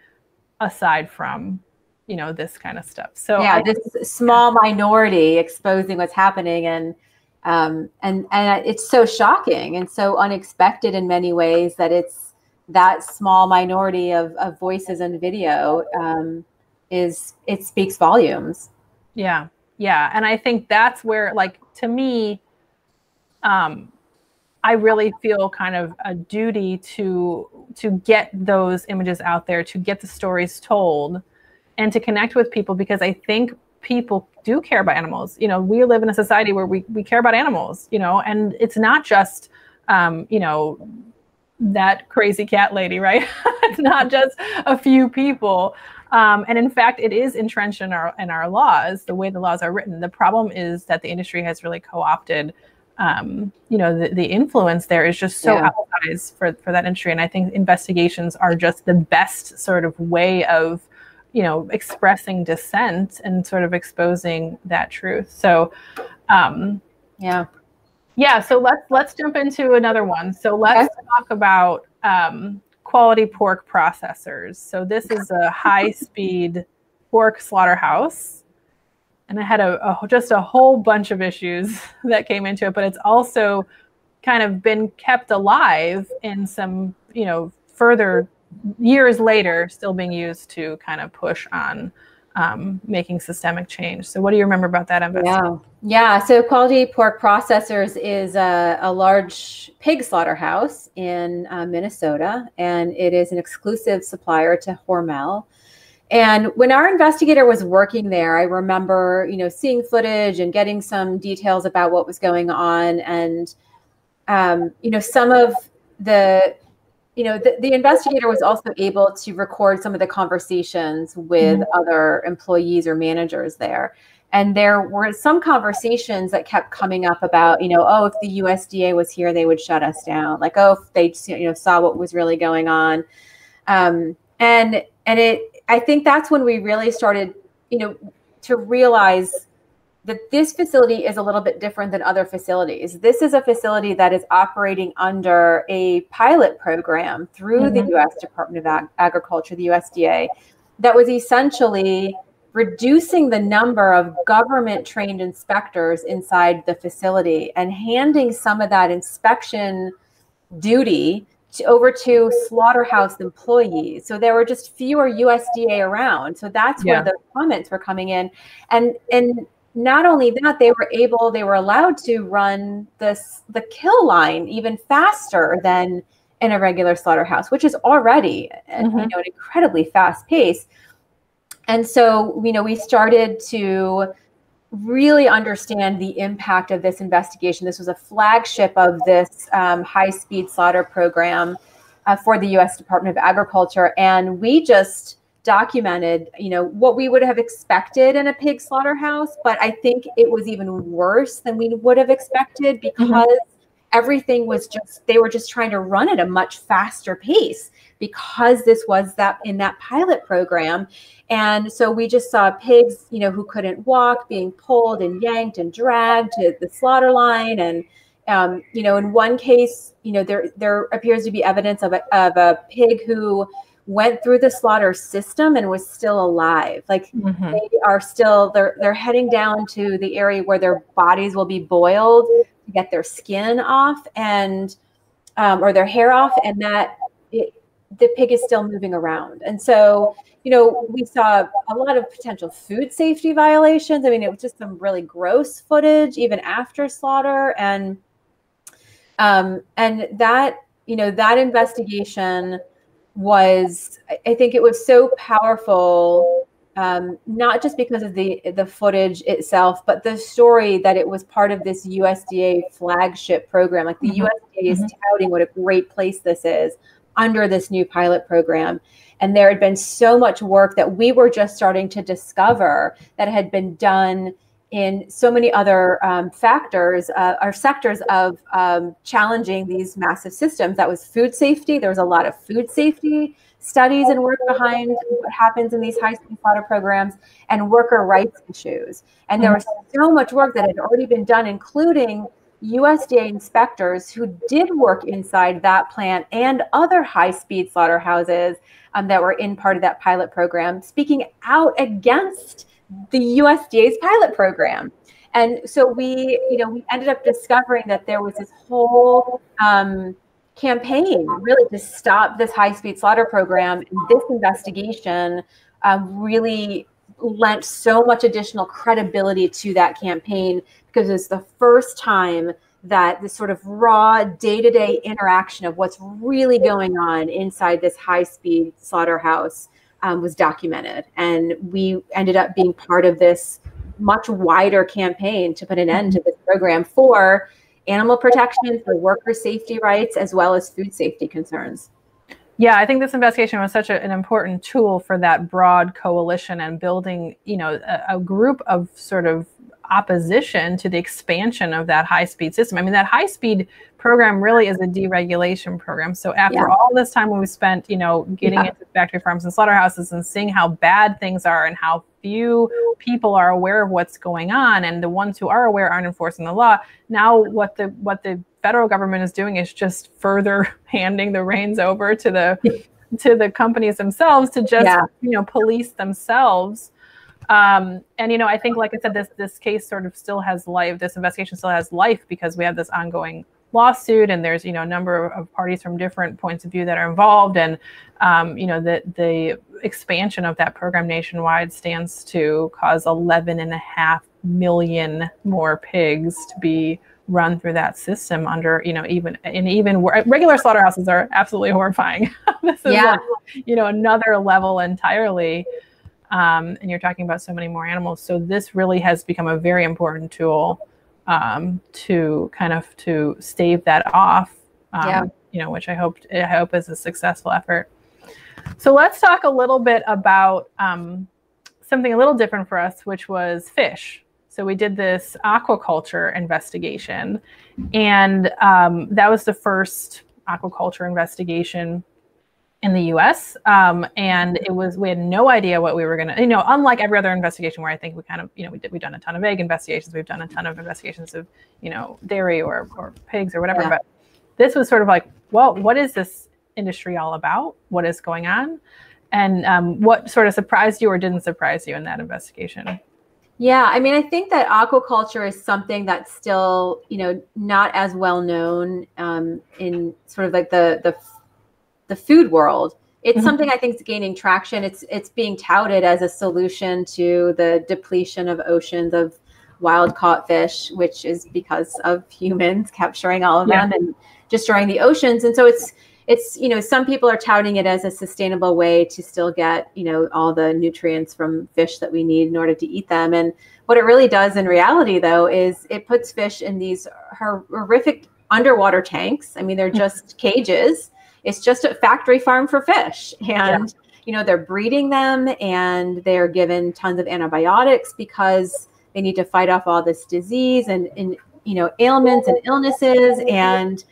aside from you know this kind of stuff. So yeah, I, this small minority exposing what's happening and um, and and it's so shocking and so unexpected in many ways that it's that small minority of, of voices and video um, is it speaks volumes. Yeah, yeah, and I think that's where like to me, um, I really feel kind of a duty to to get those images out there, to get the stories told, and to connect with people because I think people do care about animals. You know, we live in a society where we we care about animals. You know, and it's not just um, you know that crazy cat lady, right? *laughs* it's not just a few people. Um, and in fact, it is entrenched in our in our laws, the way the laws are written. The problem is that the industry has really co-opted. Um, you know, the, the influence there is just so yeah. outsized for, for that industry. And I think investigations are just the best sort of way of, you know, expressing dissent and sort of exposing that truth. So, um, yeah. Yeah, so let's let's jump into another one. So let's okay. talk about um, quality pork processors. So this is a high speed pork slaughterhouse. And I had a, a, just a whole bunch of issues *laughs* that came into it, but it's also kind of been kept alive in some, you know, further years later, still being used to kind of push on um, making systemic change. So, what do you remember about that investment? Yeah, yeah. So Quality Pork Processors is a, a large pig slaughterhouse in uh, Minnesota, and it is an exclusive supplier to Hormel. And when our investigator was working there, I remember, you know, seeing footage and getting some details about what was going on, and um, you know, some of the you know, the, the, investigator was also able to record some of the conversations with mm-hmm. other employees or managers there. And there were some conversations that kept coming up about, you know, oh, if the USDA was here, they would shut us down. Like, oh, if they, you know, saw what was really going on. Um, and and it, I think that's when we really started, you know, to realize that this facility is a little bit different than other facilities. This is a facility that is operating under a pilot program through mm-hmm. the US Department of Ag- Agriculture, the USDA, that was essentially reducing the number of government trained inspectors inside the facility and handing some of that inspection duty to, over to slaughterhouse employees. So there were just fewer USDA around. So that's yeah. where the comments were coming in. And and not only that, they were able, they were allowed to run this the kill line even faster than in a regular slaughterhouse, which is already mm-hmm. you know an incredibly fast pace. And so, you know, we started to really understand the impact of this investigation. This was a flagship of this um, high speed slaughter program uh, for the US Department of Agriculture. And we just documented, you know, what we would have expected in a pig slaughterhouse, but I think it was even worse than we would have expected mm-hmm. because mm-hmm. everything was just they were just trying to run at a much faster pace because this was that in that pilot program. And so we just saw pigs, you know, who couldn't walk being pulled and yanked and dragged to the slaughter line. And, um, you know, in one case, you know, there, there appears to be evidence of a, of a pig who went through the slaughter system and was still alive. Like mm-hmm. they are still, they're, they're heading down to the area where their bodies will be boiled to get their skin off and, um, or their hair off. And that it, the pig is still moving around. And so, you know, we saw a lot of potential food safety violations. I mean, it was just some really gross footage even after slaughter. And um, and that, you know, that investigation was, I think it was so powerful, um, not just because of the the footage itself, but the story that it was part of this USDA flagship program. Like the mm-hmm. USDA is mm-hmm. touting what a great place this is under this new pilot program. And there had been so much work that we were just starting to discover that had been done in so many other um, factors uh, or sectors of um, challenging these massive systems. That was food safety. There was a lot of food safety studies and work behind what happens in these high-speed slaughter programs and worker rights issues. And there was so much work that had already been done, including USDA inspectors who did work inside that plant and other high speed slaughterhouses um, that were in part of that pilot program, speaking out against the USDA's pilot program. And so we, you know, we ended up discovering that there was this whole um, campaign really to stop this high speed slaughter program. And this investigation um, really lent so much additional credibility to that campaign because it's the first time that this sort of raw day-to-day interaction of what's really going on inside this high-speed slaughterhouse um, was documented and we ended up being part of this much wider campaign to put an end to this program for animal protection for worker safety rights as well as food safety concerns yeah, I think this investigation was such a, an important tool for that broad coalition and building, you know, a, a, group of sort of opposition to the expansion of that high speed system. I mean, that high speed program really is a deregulation program. So after yeah. all this time we spent, you know, getting yeah. into factory farms and slaughterhouses and seeing how bad things are and how few people are aware of what's going on, and the ones who are aware aren't enforcing the law. Now, what the what the federal government is doing is just further *laughs* handing the reins over to the to the companies themselves to just yeah. you know police themselves um, and you know i think like i said this this case sort of still has life this investigation still has life because we have this ongoing lawsuit and there's you know a number of parties from different points of view that are involved and um, you know the the expansion of that program nationwide stands to cause 11 and a half million more pigs to be run through that system under you know even and even regular slaughterhouses are absolutely horrifying. *laughs* This is yeah. like, you know another level entirely. Um, and you're talking about so many more animals. So this really has become a very important tool um, to kind of to stave that off um, yeah. you know which i hope i hope is a successful effort so let's talk a little bit about um, something a little different for us which was fish so we did this aquaculture investigation, and um, that was the first aquaculture investigation in the U.S. Um, and it was we had no idea what we were gonna, you know, unlike every other investigation where I think we kind of, you know, we did we've done a ton of egg investigations, we've done a ton of investigations of, you know, dairy or or pigs or whatever. Yeah. But this was sort of like, well, what is this industry all about? What is going on? And um, what sort of surprised you or didn't surprise you in that investigation? Yeah, I mean, I think that aquaculture is something that's still, you know, not as well known um, in sort of like the the the food world. It's mm-hmm. something I think is gaining traction. It's it's being touted as a solution to the depletion of oceans of wild caught fish, which is because of *laughs* humans capturing all of yeah. them and destroying the oceans. And so it's it's you know some people are touting it as a sustainable way to still get you know all the nutrients from fish that we need in order to eat them and what it really does in reality though is it puts fish in these horrific underwater tanks i mean they're mm-hmm. just cages it's just a factory farm for fish and yeah. you know they're breeding them and they're given tons of antibiotics because they need to fight off all this disease and, and you know ailments and illnesses and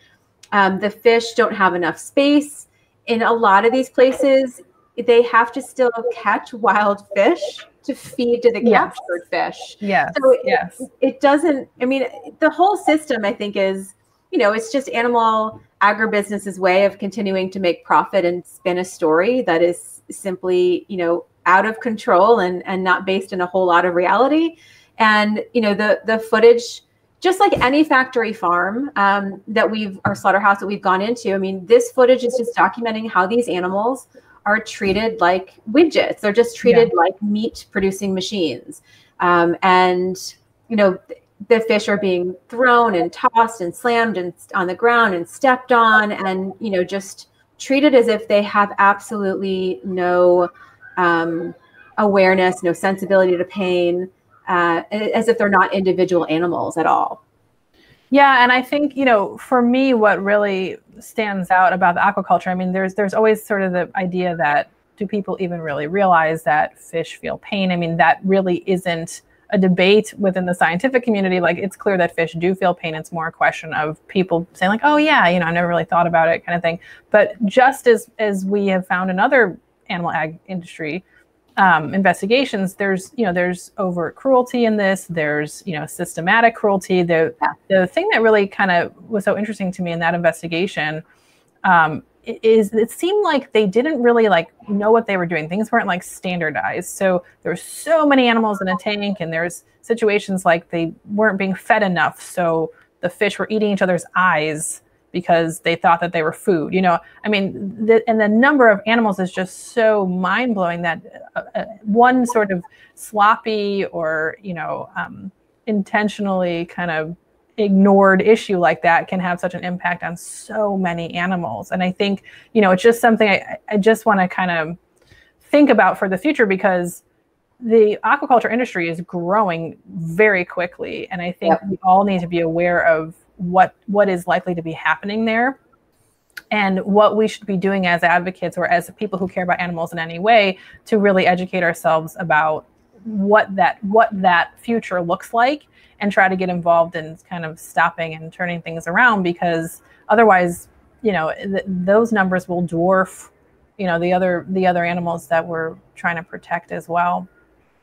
um, the fish don't have enough space. In a lot of these places, they have to still catch wild fish to feed to the yes. captured fish. Yeah. So it, yes. it doesn't, I mean, the whole system, I think, is, you know, it's just animal agribusiness's way of continuing to make profit and spin a story that is simply, you know, out of control and and not based in a whole lot of reality. And, you know, the the footage just like any factory farm um, that we've our slaughterhouse that we've gone into i mean this footage is just documenting how these animals are treated like widgets they're just treated yeah. like meat producing machines um, and you know the fish are being thrown and tossed and slammed and on the ground and stepped on and you know just treated as if they have absolutely no um, awareness no sensibility to pain uh, as if they're not individual animals at all. Yeah, and I think you know, for me, what really stands out about the aquaculture, I mean, there's there's always sort of the idea that do people even really realize that fish feel pain? I mean, that really isn't a debate within the scientific community. Like, it's clear that fish do feel pain. It's more a question of people saying, like, "Oh yeah, you know, I never really thought about it," kind of thing. But just as as we have found in other animal ag industry, um, investigations, there's you know there's overt cruelty in this. There's you know systematic cruelty. The yeah. the thing that really kind of was so interesting to me in that investigation um, is it seemed like they didn't really like know what they were doing. Things weren't like standardized. So there's so many animals in a tank, and there's situations like they weren't being fed enough, so the fish were eating each other's eyes because they thought that they were food. You know, I mean, the, and the number of animals is just so mind blowing that uh, uh, one sort of sloppy or you know um, intentionally kind of ignored issue like that can have such an impact on so many animals. And I think you know it's just something I, I just want to kind of think about for the future because the aquaculture industry is growing very quickly and i think yep. we all need to be aware of what what is likely to be happening there and what we should be doing as advocates or as people who care about animals in any way to really educate ourselves about what that what that future looks like and try to get involved in kind of stopping and turning things around because otherwise you know th- those numbers will dwarf you know the other the other animals that we're trying to protect as well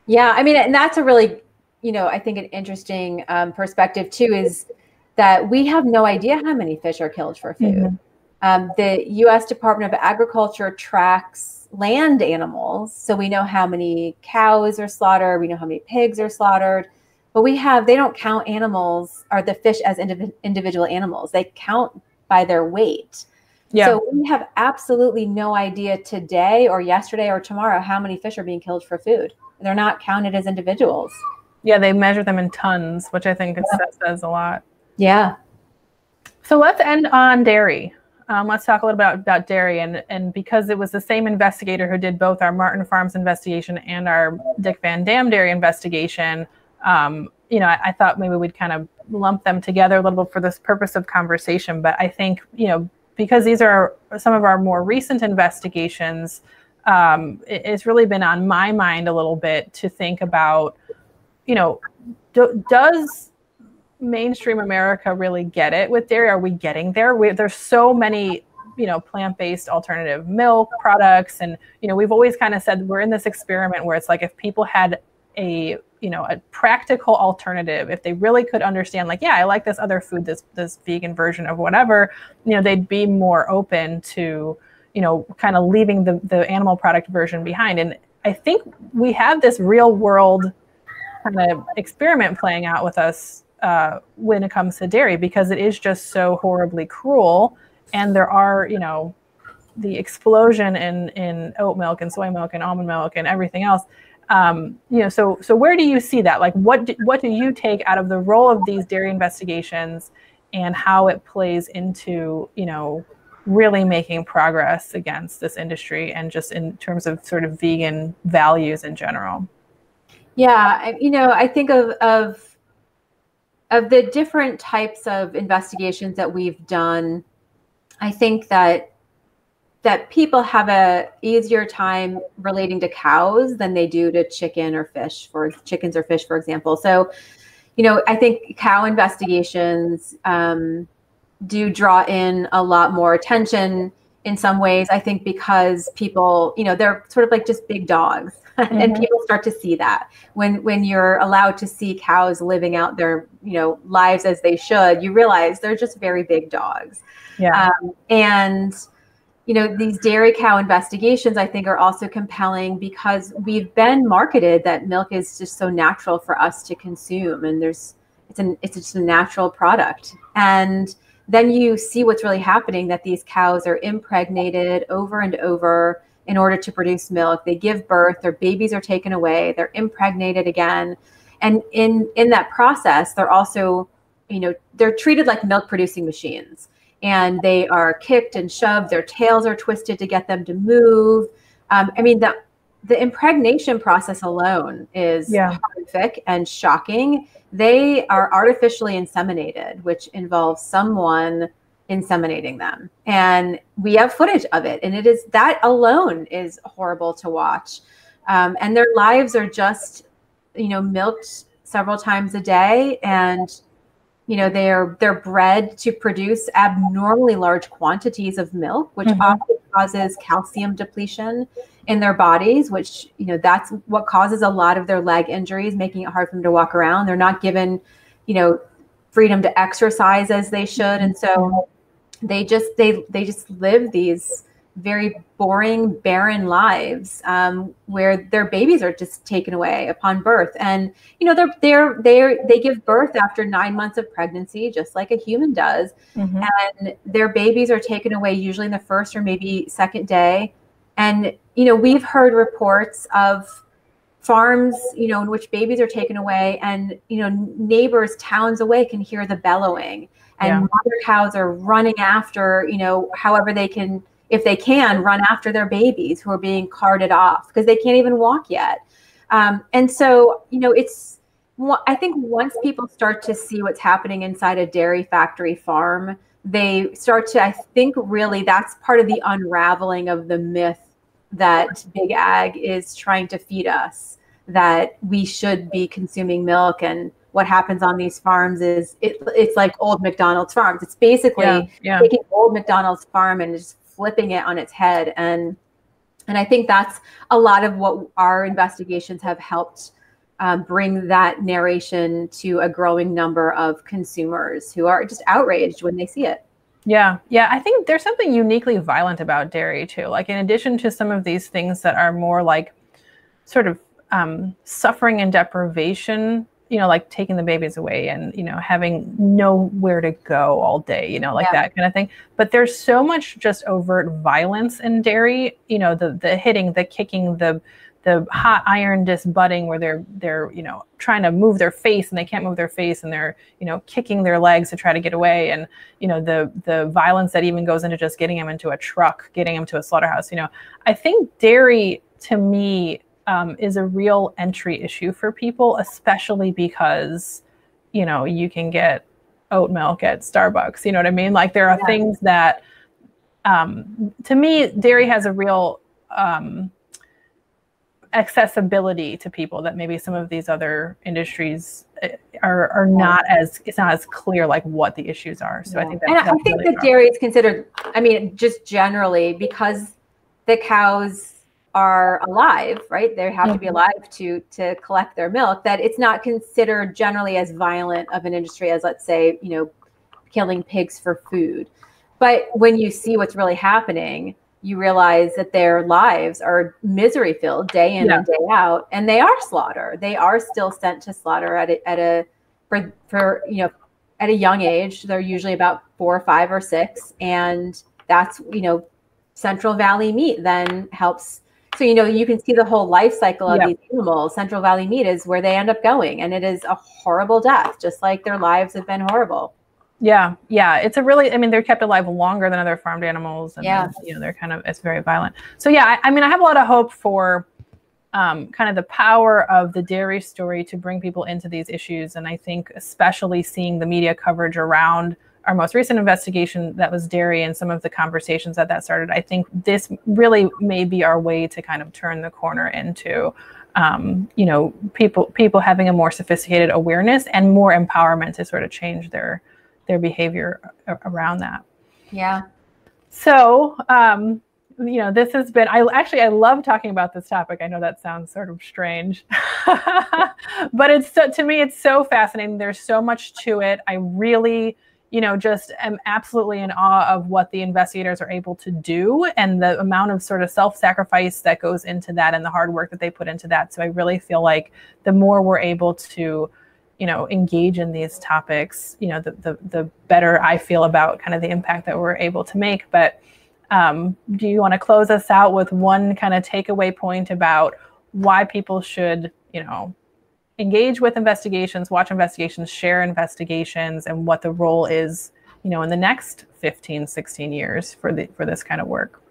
yeah i mean and that's a really you know i think an interesting um, perspective too is that we have no idea how many fish are killed for food. Mm-hmm. Um, the U.S. Department of Agriculture tracks land animals, so we know how many cows are slaughtered, we know how many pigs are slaughtered, but we have they don't count animals or the fish as indiv- individual animals. They count by their weight. Yeah. So we have absolutely no idea today or yesterday or tomorrow how many fish are being killed for food. They're not counted as individuals. Yeah, they measure them in tons, which I think yeah. says a lot. Yeah. So let's end on dairy. Um, let's talk a little bit about, about dairy. And, and because it was the same investigator who did both our Martin Farms investigation and our Dick Van Dam dairy investigation, um, you know, I, I, thought maybe we'd kind of lump them together a little bit for this purpose of conversation. But I think, you know, because these are some of our more recent investigations, um, it, it's really been on my mind a little bit to think about, you know, do, does mainstream America really get it with dairy? Are we getting there? We, there's so many, you know, plant-based alternative milk products, and you know, we've always kind of said we're in this experiment where it's like if people had a you know a practical alternative if they really could understand like yeah i like this other food this this vegan version of whatever you know they'd be more open to you know kind of leaving the the animal product version behind and i think we have this real world kind of experiment playing out with us uh, when it comes to dairy because it is just so horribly cruel. And there are, you know, the explosion in in oat milk and soy milk and almond milk and everything else. Um, you know, so so where do you see that? Like, what do, what do you take out of the role of these dairy investigations and how it plays into, you know, really making progress against this industry and just in terms of sort of vegan values in general. Yeah, you know, I think of of of the different types of investigations that we've done. I think that that people have a easier time relating to cows than they do to chicken or fish for chickens or fish, for example. So, you know, I think cow investigations um, do draw in a lot more attention in some ways. I think because people, you know, they're sort of like just big dogs. *laughs* Mm-hmm. and people start to see that when when you're allowed to see cows living out their you know lives as they should you realize they're just very big dogs yeah um, and you know these dairy cow investigations i think are also compelling because we've been marketed that milk is just so natural for us to consume and there's it's an it's just a natural product. And then you see what's really happening that these cows are impregnated over and over in order to produce milk. They give birth their babies are taken away they're impregnated again. And in in that process they're also you know they're treated like milk producing machines and they are kicked and shoved. Their tails are twisted to get them to move. Um, I mean, the the impregnation process alone is yeah. horrific and shocking. They are artificially inseminated, which involves someone inseminating them, and we have footage of it. And it is that alone is horrible to watch. Um, and their lives are just, you know, milked several times a day and you know they're they're bred to produce abnormally large quantities of milk which mm-hmm. often causes calcium depletion in their bodies which you know that's what causes a lot of their leg injuries making it hard for them to walk around they're not given you know freedom to exercise as they should and so they just they they just live these very boring, barren lives um, where their babies are just taken away upon birth. And you know, they're they're they they give birth after nine months of pregnancy, just like a human does. Mm-hmm. And their babies are taken away usually in the first or maybe second day. And you know, we've heard reports of farms, you know, in which babies are taken away, and you know, neighbors towns away can hear the bellowing. And yeah. mother cows are running after, you know, however they can if they can, run after their babies who are being carted off because they can't even walk yet. Um, and so, you know, it's, I think once people start to see what's happening inside a dairy factory farm, they start to, I think, really that's part of the unraveling of the myth that big ag is trying to feed us that we should be consuming milk and what happens on these farms is it, it's like old MacDonald's farms. It's basically yeah, yeah. taking old MacDonald's farm and just flipping it on its head and and i think that's a lot of what our investigations have helped um, bring that narration to a growing number of consumers who are just outraged when they see it yeah, yeah. I think there's something uniquely violent about dairy too. Like in addition to some of these things that are more like sort of um, suffering and deprivation you know, like taking the babies away and, you know, having nowhere to go all day, you know, like yeah. that kind of thing. But there's so much just overt violence in dairy, you know, the the hitting, the kicking, the the hot iron disbudding where they're they're you know trying to move their face and they can't move their face and they're you know kicking their legs to try to get away and you know the the violence that even goes into just getting them into a truck getting them to a slaughterhouse you know i think dairy to me um, is a real entry issue for people, especially because, you know, you can get oat milk at Starbucks. You know what I mean? Like there are yeah. things that, um, to me, dairy has a real um, accessibility to people that maybe some of these other industries eh, are are not as it's not as clear like what the issues are. So yeah. I think that, and I think really that dairy is considered. I mean, just generally because the cows are alive, right? They have to be mm-hmm. alive to to collect their milk. That it's not considered generally as violent of an industry as, let's say, you know, killing pigs for food. But when you see what's really happening, you realize that their lives are misery filled day in yeah. and day out, and they are slaughter. They are still sent to slaughter at a, at a for for you know at a young age. They're usually about four, or five, or six, and that's you know Central Valley meat then helps so you know you can see the whole life cycle of these animals central valley meat is where they end up going and it is a horrible death just like their lives have been horrible Yeah, yeah. It's a really, I mean, they're kept alive longer than other farmed animals. And, yeah. You know, they're kind of, it's very violent. So, yeah, I, I mean, I have a lot of hope for um, kind of the power of the dairy story to bring people into these issues. And I think, especially seeing the media coverage around our most recent investigation that was dairy and some of the conversations that that started, I think this really may be our way to kind of turn the corner into um, you know people people having a more sophisticated awareness and more empowerment to sort of change their their behavior around that. Yeah. So um, you know this has been i actually i love talking about this topic. I know that sounds sort of strange *laughs* but it's so, to me it's so fascinating. There's so much to it. I really you know, just am absolutely in awe of what the investigators are able to do and the amount of sort of self sacrifice that goes into that and the hard work that they put into that. So I really feel like the more we're able to, you know, engage in these topics, you know, the, the, the better I feel about kind of the impact that we're able to make. But um, do you want to close us out with one kind of takeaway point about why people should, you know, engage with investigations, watch investigations, share investigations, and what the role is, you know, in the next 15, 16 years for the for this kind of work.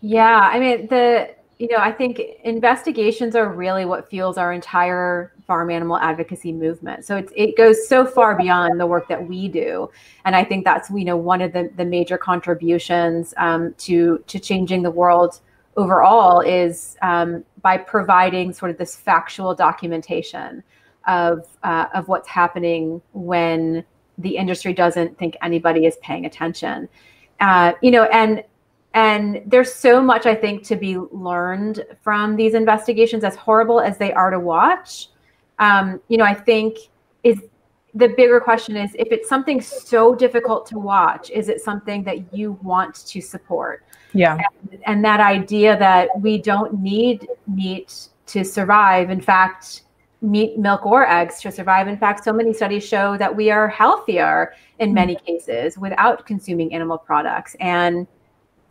Yeah, I mean the you know, I think investigations are really what fuels our entire farm animal advocacy movement. So it's, it goes so far beyond the work that we do, and I think that's you know one of the the major contributions um, to to changing the world overall is um, by providing sort of this factual documentation of uh, of what's happening when the industry doesn't think anybody is paying attention. Uh, you know, and and there's so much I think to be learned from these investigations, as horrible as they are to watch. Um, you know, I think is the bigger question is if it's something so difficult to watch, is it something that you want to support? Yeah. And, and that idea that we don't need meat to survive. In fact, meat, milk, or eggs to survive. In fact, so many studies show that we are healthier in many mm-hmm. cases without consuming animal products. And,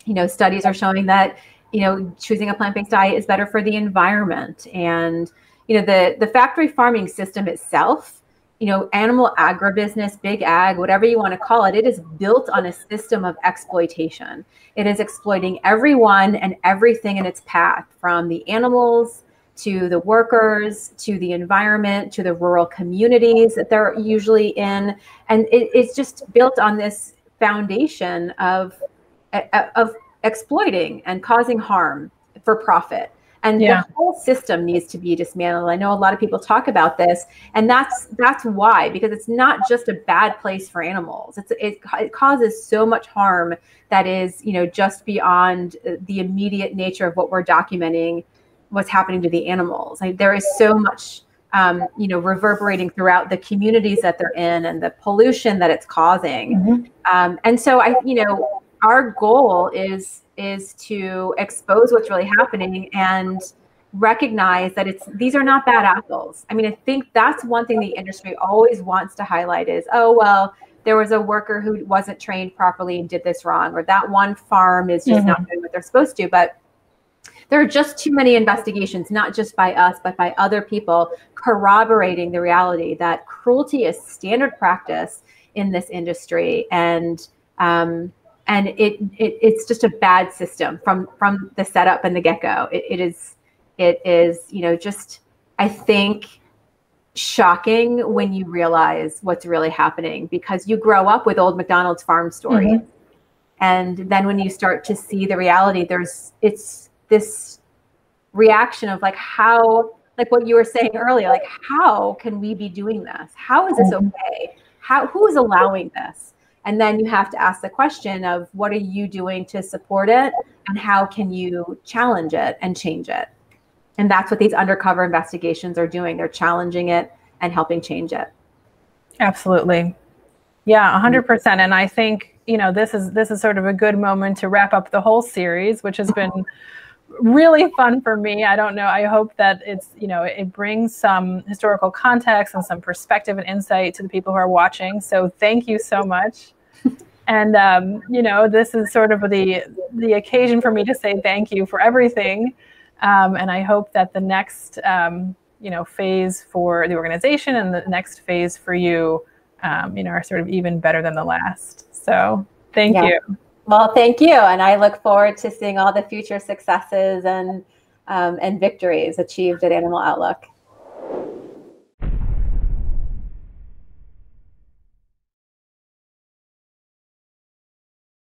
you know, studies are showing that, you know, choosing a plant-based diet is better for the environment. And, you know, the the factory farming system itself you know, animal agribusiness, big ag, whatever you want to call it, it is built on a system of exploitation. It is exploiting everyone and everything in its path, from the animals to the workers to the environment to the rural communities that they're usually in. And it, it's just built on this foundation of, of exploiting and causing harm for profit and yeah. the whole system needs to be dismantled i know a lot of people talk about this and that's that's why because it's not just a bad place for animals it's it, it causes so much harm that is you know just beyond the immediate nature of what we're documenting what's happening to the animals like, there is so much um, you know reverberating throughout the communities that they're in and the pollution that it's causing mm-hmm. um, and so i you know our goal is is to expose what's really happening and recognize that it's these are not bad apples. I mean, I think that's one thing the industry always wants to highlight is, oh well, there was a worker who wasn't trained properly and did this wrong, or that one farm is just mm-hmm. not doing what they're supposed to. But there are just too many investigations, not just by us, but by other people, corroborating the reality that cruelty is standard practice in this industry. And um, and it, it it's just a bad system from from the setup and the get-go. It, it is it is you know just i think shocking when you realize what's really happening because you grow up with old macdonald's farm stories. Mm-hmm. and then when you start to see the reality there's it's this reaction of like how like what you were saying earlier like how can we be doing this? How is this mm-hmm. okay? How who is allowing this and then you have to ask the question of what are you doing to support it and how can you challenge it and change it? And that's what these undercover investigations are doing. They're challenging it and helping change it. Absolutely. Yeah, 100%. And I think, you know, this is this is sort of a good moment to wrap up the whole series, which has been really fun for me. I don't know. I hope that it's, you know, it brings some historical context and some perspective and insight to the people who are watching. So thank you so much and um, you know this is sort of the the occasion for me to say thank you for everything um, and i hope that the next um, you know phase for the organization and the next phase for you um, you know, are sort of even better than the last. So thank yeah. you. Well, thank you. And I look forward to seeing all the future successes and, um, and victories achieved at Animal Outlook.